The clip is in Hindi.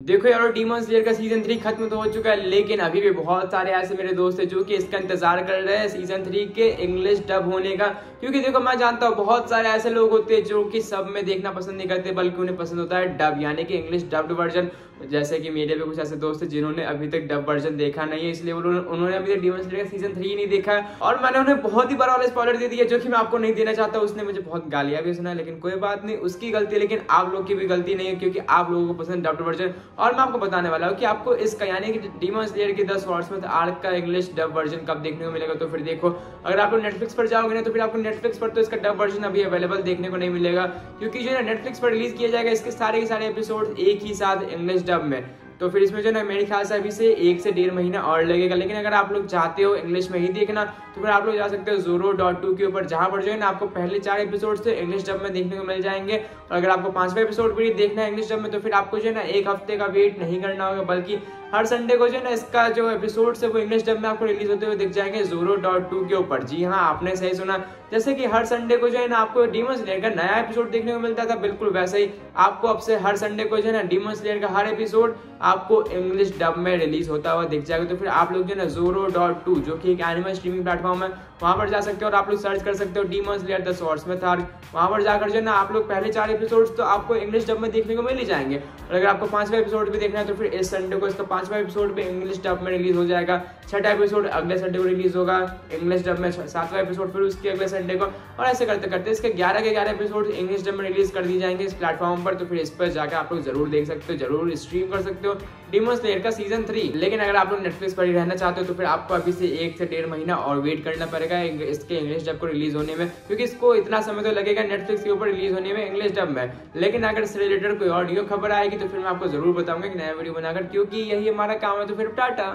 देखो यार डीमन स्लेयर का सीज़न थ्री खत्म तो हो चुका है, लेकिन अभी भी बहुत सारे ऐसे मेरे दोस्त हैं जो कि इसका इंतज़ार कर रहे हैं सीज़न थ्री के इंग्लिश डब होने का। क्योंकि देखो, मैं जानता हूँ बहुत सारे ऐसे लोग होते हैं जो कि सब में देखना पसंद नहीं करते, बल्कि उन्हें पसंद होता है डब यानी कि इंग्लिश डब्ड वर्जन जैसे कि मेरे भी कुछ ऐसे दोस्त हैं जिन्होंने अभी तक डब वर्जन देखा नहीं है, इसलिए उन्होंने अभी तक डीमन का सीज़न थ्री नहीं देखा है। और मैंने उन्हें बहुत ही बड़ा वाले स्पॉलर दे दिया, जो कि मैं आपको नहीं देना चाहता, उसने मुझे बहुत गालियाँ भी सुना लेकिन कोई बात नहीं, उसकी गलती लेकिन आप लोग की भी गलती नहीं है, क्योंकि आप लोगों को पसंद डब्ड वर्जन और मैं आपको बताने वाला हूँ कि आपको इसका, यानी कि डीमन स्लेयर की दस वर्ड्स में आर्क का इंग्लिश डब वर्जन कब देखने को मिलेगा तो फिर देखो। अगर आप लोग नेटफ्लिक्स पर जाओगे ना तो फिर आपको नेटफ्लिक्स पर तो इसका डब वर्जन अभी अवेलेबल देखने को नहीं मिलेगा, क्योंकि जो है नेटफ्लिक्स पर रिलीज़ किया जाएगा, इसके सारे के सारे एपिसोड एक ही साथ इंग्लिश डब में तो फिर इसमें जो है मेरे ख्याल से अभी से एक से डेढ़ महीना और लगेगा। लेकिन अगर आप लोग चाहते हो इंग्लिश में ही देखना तो फिर आप लोग जा सकते हो जोरो डॉट टू के ऊपर, जहाँ पर जो है ना, आपको पहले चार एपिसोड से इंग्लिश डब में देखने को मिल जाएँगे। और अगर आपको पांचवा एपिसोड भी देखना है इंग्लिश डब में तो फिर आपको जो है ना, एक हफ़्ते का वेट नहीं करना होगा, बल्कि हर संडे को जो है ना, इसका जो एपिसोड है, वो इंग्लिश डब में आपको रिलीज़ होते हुए दिख जाएँगे जोरो डॉट टू के ऊपर। जी हाँ आपने सही सुना। जैसे कि हर संडे को जो है ना, आपको डीमन स्लेयर का नया एपिसोड देखने को मिलता था, बिल्कुल वैसे ही आपको अब से हर संडे को जो है ना डीमन स्लेयर का हर एपिसोड आपको इंग्लिश डब में रिलीज़ होता हुआ दिख जाएगा तो फिर आप लोग जो ना जोरो डॉट टू जो कि एक एनिमल स्ट्रीमिंग प्लेटफॉर्म है, वहाँ पर जा सकते हो और आप लोग सर्च कर सकते हो डीमन स्लेयर द सोर्स में था वहाँ पर जाकर जो ना आप लोग पहले चार एपिसोड तो आपको इंग्लिश डब में देखने को मिल ही जाएँगे। और अगर आपको पांचवा एपिसोड भी देखना है तो फिर इस संडे को इसका पांचवा एपिसोड भी इंग्लिश डब में रिलीज़ हो जाएगा। छठा एपिसोड अगले संडे को रिलीज़ होगा इंग्लिश डब में सातवां एपिसोड फिर उसके अगले संडे को। और ऐसे करते करते इसके ग्यारह के ग्यारह एपिसोड इंग्लिश डब में रिलीज़ कर दी जाएँगे इस प्लेटफॉर्म पर तो फिर इस पर जाकर आप लोग ज़रूर देख सकते हो, ज़रूर स्ट्रीम कर सकते हो। डीमन स्लेयर का सीज़न थ्री लेकिन अगर आप लोग नेटफ्लिक्स पर ही रहना चाहते हो तो फिर आपको अभी से एक से डेढ़ महीना और वेट करना पड़ेगा इसके इंग्लिश डब को रिलीज़ होने में। क्योंकि इसको इतना समय तो लगेगा नेटफ्लिक्स के ऊपर रिलीज़ होने में इंग्लिश डब में। लेकिन अगर इससे रिलेटेड कोई ऑडियो खबर आएगी तो फिर मैं आपको ज़रूर बताऊँगा कि नया वीडियो बनाकर, क्योंकि यही हमारा काम है तो फिर टाटा।